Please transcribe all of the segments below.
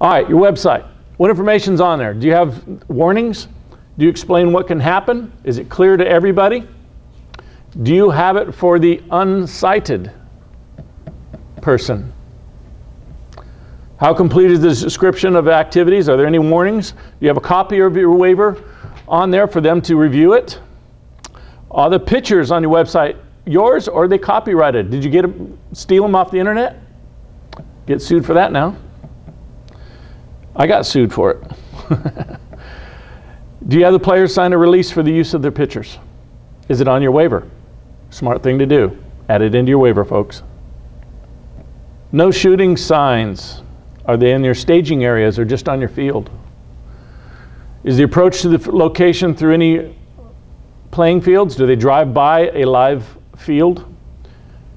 All right, your website. What information's on there? Do you have warnings? Do you explain what can happen? Is it clear to everybody? Do you have it for the unsighted person? How complete is the description of activities? Are there any warnings? Do you have a copy of your waiver on there for them to review it? Are the pictures on your website yours or are they copyrighted? Did you get them, steal them off the internet? Get sued for that now. I got sued for it. Do you have the players sign a release for the use of their pictures? Is it on your waiver? Smart thing to do. Add it into your waiver, folks. No shooting signs. Are they in your staging areas or just on your field? Is the approach to the location through any playing fields? Do they drive by a live field?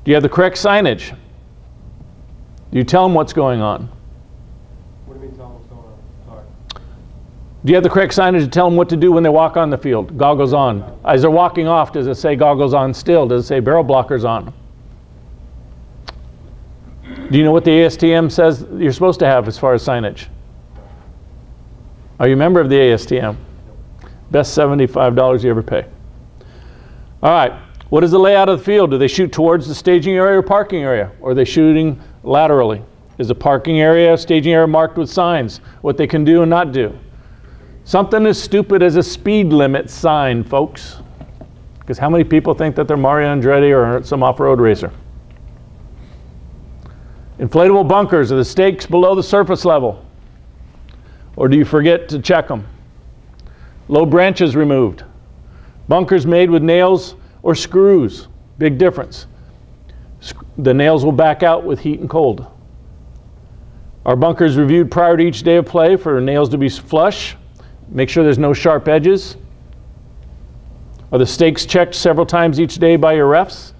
Do you have the correct signage? Do you tell them what's going on? What do you mean tell them what's going on? Sorry. Do you have the correct signage to tell them what to do when they walk on the field? Goggles on. As they're walking off, does it say goggles on still? Does it say barrel blockers on? Do you know what the ASTM says you're supposed to have as far as signage? Are you a member of the ASTM? Best $75 you ever pay. All right, what is the layout of the field? Do they shoot towards the staging area or parking area? Or are they shooting laterally? Is the parking area, staging area marked with signs, what they can do and not do? Something as stupid as a speed limit sign, folks. Because how many people think that they're Mario Andretti or some off-road racer? Inflatable bunkers are the stakes below the surface level. Or do you forget to check them? Low branches removed. Bunkers made with nails or screws. Big difference. The nails will back out with heat and cold. Our bunkers reviewed prior to each day of play for nails to be flush. Make sure there's no sharp edges. Are the stakes checked several times each day by your refs?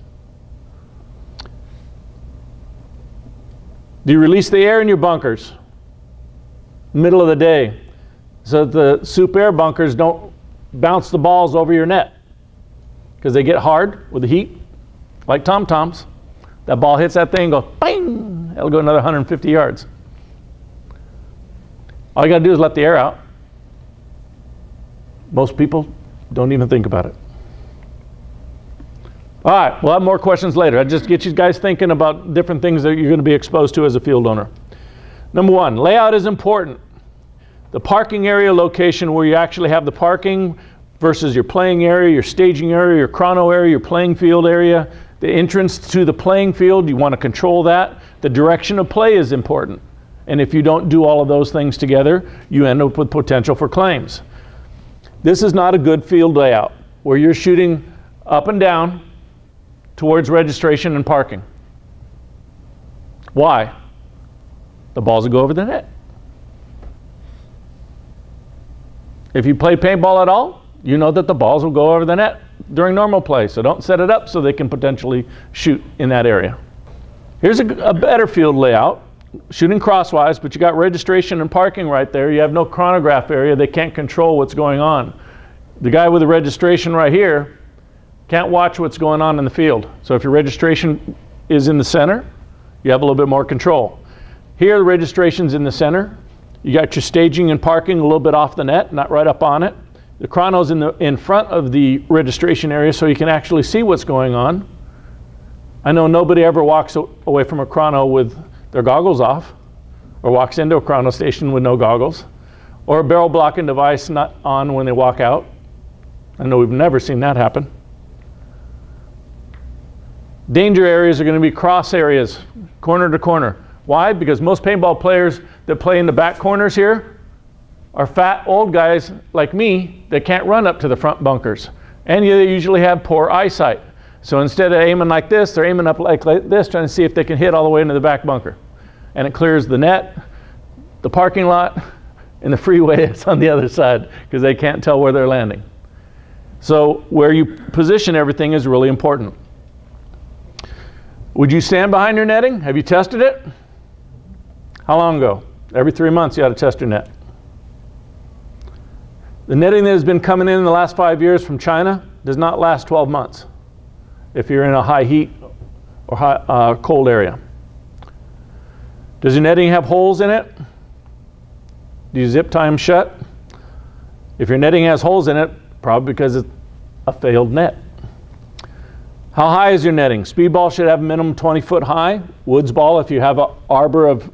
Do you release the air in your bunkers? Middle of the day. So that the SupAir bunkers don't bounce the balls over your net. Because they get hard with the heat, like tom toms. That ball hits that thing, goes bang, it'll go another 150 yards. All you got to do is let the air out. Most people don't even think about it. All right, we'll have more questions later. I just get you guys thinking about different things that you're going to be exposed to as a field owner. Number one, layout is important. The parking area location where you actually have the parking versus your playing area, your staging area, your chrono area, your playing field area, the entrance to the playing field, you want to control that. The direction of play is important. And if you don't do all of those things together, you end up with potential for claims. This is not a good field layout where you're shooting up and down towards registration and parking. Why? The balls will go over the net. If you play paintball at all, you know that the balls will go over the net during normal play. So don't set it up so they can potentially shoot in that area. Here's a, a better field layout, shooting crosswise, but you got registration and parking right there. You have no chronograph area. They can't control what's going on. The guy with the registration right here can't watch what's going on in the field. So if your registration is in the center, you have a little bit more control. Here, the registration's in the center. You got your staging and parking a little bit off the net, not right up on it. The chrono's in, the, in front of the registration area so you can actually see what's going on. I know nobody ever walks away from a chrono with their goggles off or walks into a chrono station with no goggles or a barrel blocking device not on when they walk out. I know we've never seen that happen. Danger areas are going to be cross areas, corner to corner. Why? Because most paintball players that play in the back corners here are fat old guys like me that can't run up to the front bunkers. And they usually have poor eyesight. So instead of aiming like this, they're aiming up like, like this, trying to see if they can hit all the way into the back bunker. And it clears the net, the parking lot, and the freeway is on the other side because they can't tell where they're landing. So where you position everything is really important. Would you stand behind your netting? Have you tested it? How long ago? Every three months you ought to test your net. The netting that has been coming in in the last five years from China does not last 12 months if you're in a high heat or high, uh, cold area. Does your netting have holes in it? Do you zip tie them shut? If your netting has holes in it, probably because it's a failed net. How high is your netting? Speedball should have a minimum 20 foot high. Woods ball, if you have an arbor of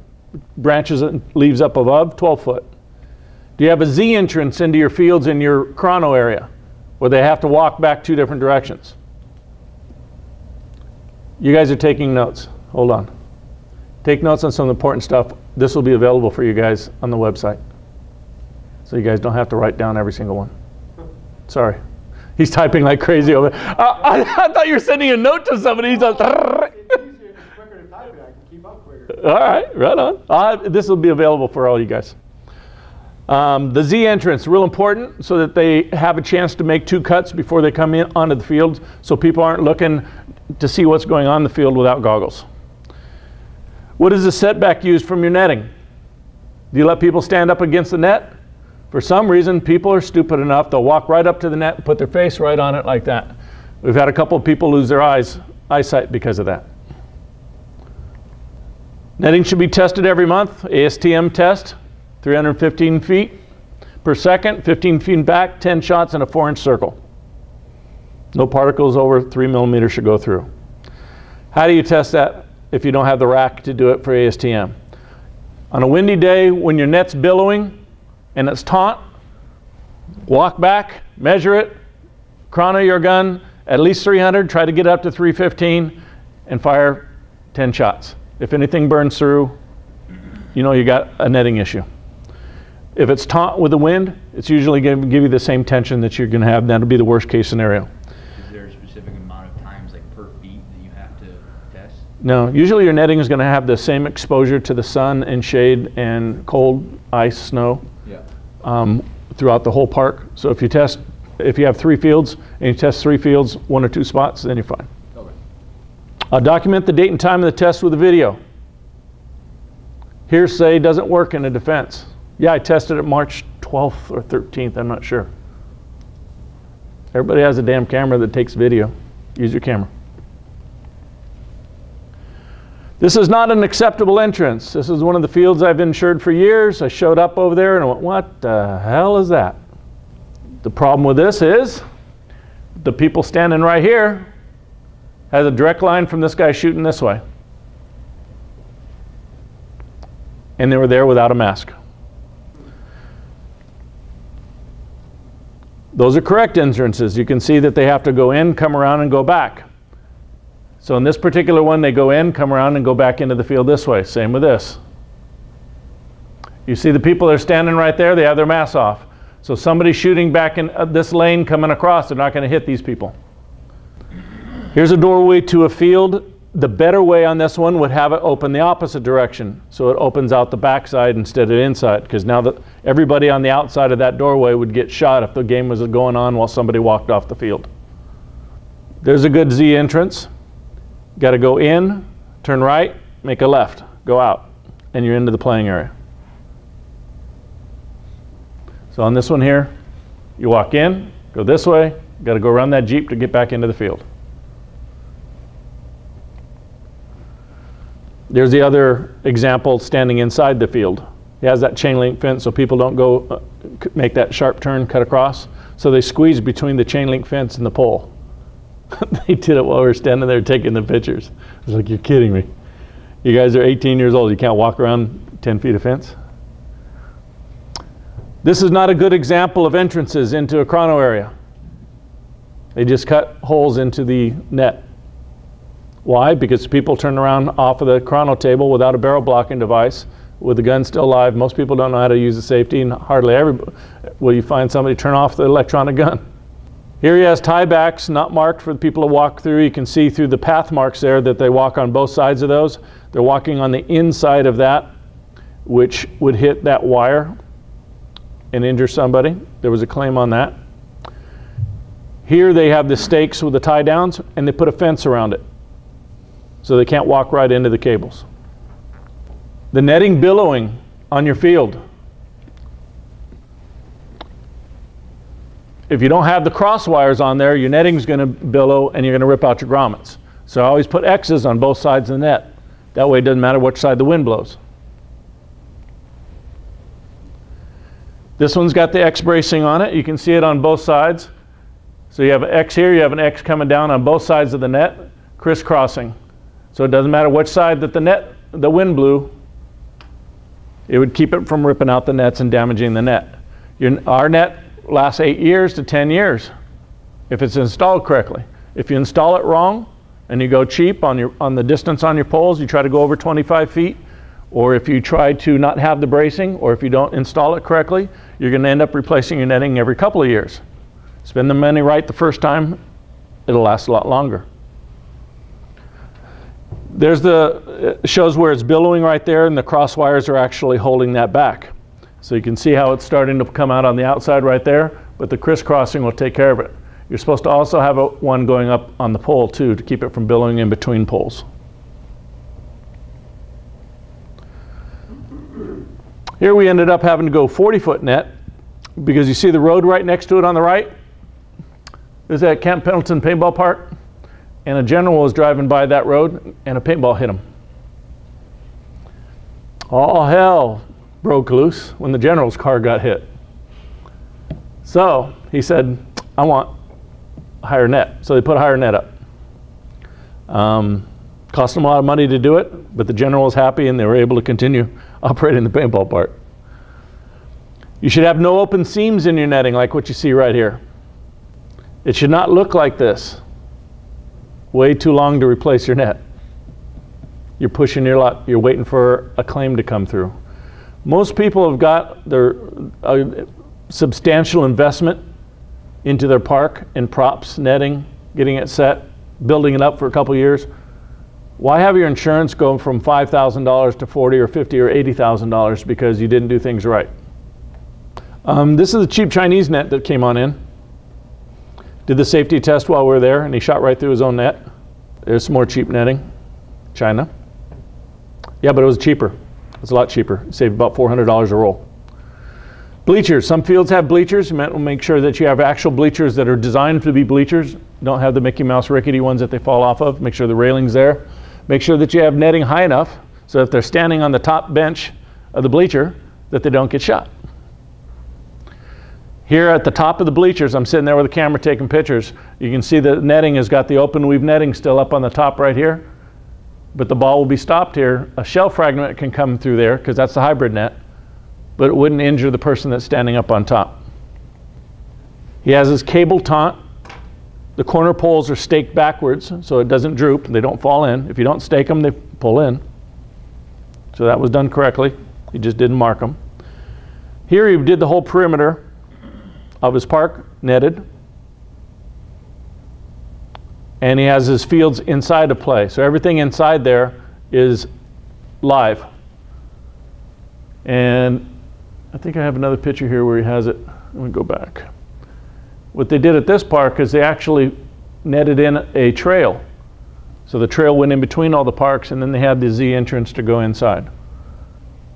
branches and leaves up above, 12 foot. Do you have a Z entrance into your fields in your chrono area where they have to walk back two different directions? You guys are taking notes. Hold on. Take notes on some important stuff. This will be available for you guys on the website. So you guys don't have to write down every single one. Sorry. He's typing like crazy over there. Uh, I, I, thought you were sending a note to somebody. He's like, It's easier, it's quicker to type it, I can keep up quicker. all right, right on. Uh, this will be available for all you guys. Um, the Z entrance, real important, so that they have a chance to make two cuts before they come in onto the field, so people aren't looking to see what's going on in the field without goggles. What is the setback used from your netting? Do you let people stand up against the net? For some reason, people are stupid enough, they'll walk right up to the net and put their face right on it like that. We've had a couple of people lose their eyes, eyesight because of that. Netting should be tested every month, ASTM test, 315 feet per second, 15 feet back, 10 shots in a four inch circle. No particles over three millimeters should go through. How do you test that if you don't have the rack to do it for ASTM? On a windy day when your net's billowing and it's taut, walk back, measure it, chrono your gun at least 300, try to get up to 315, and fire 10 shots. If anything burns through, you know you got a netting issue. If it's taut with the wind, it's usually going to give you the same tension that you're going to have. That'll be the worst case scenario. Is there a specific amount of times, like per feet, that you have to No, usually your netting is going to have the same exposure to the sun and shade and cold, ice, snow Yeah. um, throughout the whole park. So if you test, if you have three fields and you test three fields, one or two spots, then you're fine. Okay. Uh, document the date and time of the test with a video. Hearsay doesn't work in a defense. Yeah, I tested it March 12th or 13th, I'm not sure. Everybody has a damn camera that takes video. Use your camera. This is not an acceptable entrance. This is one of the fields I've insured for years. I showed up over there and I went, what the hell is that? The problem with this is the people standing right here has a direct line from this guy shooting this way. And they were there without a mask. Those are correct entrances. You can see that they have to go in, come around, and go back. So in this particular one, they go in, come around, and go back into the field this way. Same with this. You see the people that are standing right there, they have their masks off. So somebody shooting back in uh, this lane coming across, they're not going to hit these people. Here's a doorway to a field. The better way on this one would have it open the opposite direction. So it opens out the backside instead of inside. Because now that everybody on the outside of that doorway would get shot if the game was going on while somebody walked off the field. There's a good Z entrance. Got to go in, turn right, make a left, go out, and you're into the playing area. So on this one here, you walk in, go this way, got to go around that Jeep to get back into the field. There's the other example standing inside the field. He has that chain link fence so people don't go uh, make that sharp turn, cut across. So they squeeze between the chain link fence and the pole. they did it while we were standing there taking the pictures. I was like, you're kidding me. You guys are 18 years old. You can't walk around 10 feet of fence? This is not a good example of entrances into a chrono area. They just cut holes into the net. Why? Because people turn around off of the chrono table without a barrel blocking device, with the gun still live. Most people don't know how to use the safety, and hardly ever will you find somebody turn off the electronic gun. Here he has tiebacks not marked for the people to walk through. You can see through the path marks there that they walk on both sides of those. They're walking on the inside of that, which would hit that wire and injure somebody. There was a claim on that. Here they have the stakes with the tie downs and they put a fence around it so they can't walk right into the cables. The netting billowing on your field. If you don't have the cross wires on there, your netting's going to billow and you're going to rip out your grommets. So I always put X's on both sides of the net. That way it doesn't matter which side the wind blows. This one's got the X bracing on it. You can see it on both sides. So you have an X here, you have an X coming down on both sides of the net, crisscrossing. So it doesn't matter which side that the net, the wind blew, it would keep it from ripping out the nets and damaging the net. Your, our net lasts eight years to 10 years if it's installed correctly. If you install it wrong and you go cheap on, your, on the distance on your poles, you try to go over 25 feet, or if you try to not have the bracing, or if you don't install it correctly, you're going to end up replacing your netting every couple of years. Spend the money right the first time, it'll last a lot longer. There's the, shows where it's billowing right there, and the cross wires are actually holding that back. So you can see how it's starting to come out on the outside right there, but the crisscrossing will take care of it. You're supposed to also have a, one going up on the pole too to keep it from billowing in between poles. Here we ended up having to go 40 foot net because you see the road right next to it on the right? Is at Camp Pendleton Paintball Park. And a general was driving by that road and a paintball hit him. All hell broke loose when the general's car got hit. So he said, I want a higher net. So they put a higher net up. Um, cost them a lot of money to do it, but the general was happy and they were able to continue operating the paintball part. You should have no open seams in your netting like what you see right here. It should not look like this. Way too long to replace your net. You're pushing your luck. You're waiting for a claim to come through. Most people have got their uh, substantial investment into their park in props, netting, getting it set, building it up for a couple years. Why have your insurance go from $5,000 to 40 or 50 or $80,000 because you didn't do things right? Um, this is a cheap Chinese net that came on in. Did the safety test while we were there, and he shot right through his own net. There's some more cheap netting. China. Yeah, but it was cheaper. It was a lot cheaper. Save about $400 a roll. Bleachers. Some fields have bleachers. You to make sure that you have actual bleachers that are designed to be bleachers. Don't have the Mickey Mouse rickety ones that they fall off of. Make sure the railing's there. Make sure that you have netting high enough so if they're standing on the top bench of the bleacher that they don't get shot. Here at the top of the bleachers, I'm sitting there with a the camera taking pictures. You can see the netting has got the open weave netting still up on the top right here. But the ball will be stopped here. A shell fragment can come through there because that's the hybrid net, but it wouldn't injure the person that's standing up on top. He has his cable taunt. The corner poles are staked backwards so it doesn't droop. They don't fall in. If you don't stake them, they pull in. So that was done correctly. He just didn't mark them. Here he did the whole perimeter of his park netted. And he has his fields inside of play. So everything inside there is live. And I think I have another picture here where he has it. Let me go back. What they did at this park is they actually netted in a trail. So the trail went in between all the parks, and then they had the Z entrance to go inside.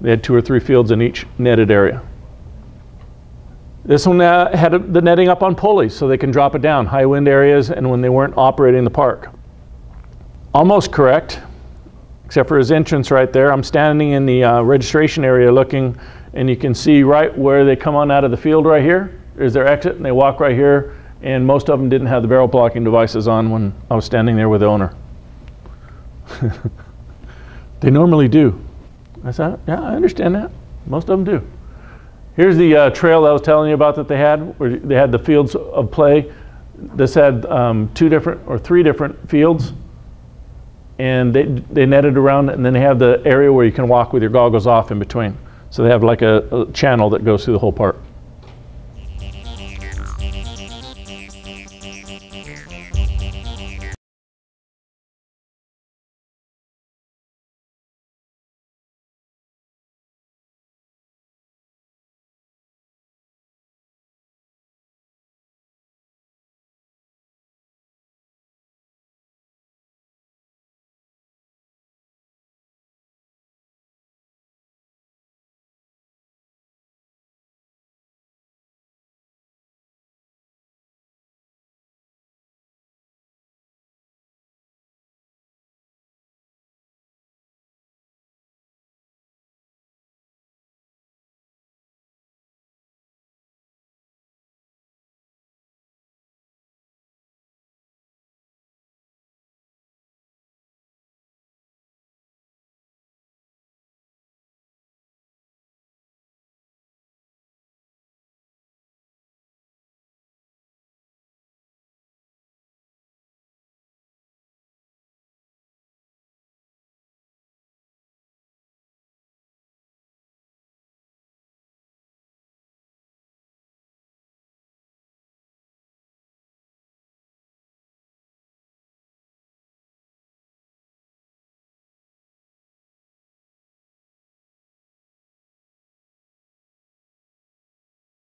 They had two or three fields in each netted area. This one uh, had the netting up on pulleys so they can drop it down, high wind areas, and when they weren't operating the park. Almost correct, except for his entrance right there. I'm standing in the uh, registration area looking, and you can see right where they come on out of the field right here is their exit, and they walk right here, and most of them didn't have the barrel blocking devices on when I was standing there with the owner. they normally do. I said, yeah, I understand that. Most of them do. Here's the uh, trail I was telling you about that they had, where they had the fields of play. This had um, two different or three different fields, and they, they netted around, and then they have the area where you can walk with your goggles off in between. So they have like a, a channel that goes through the whole park.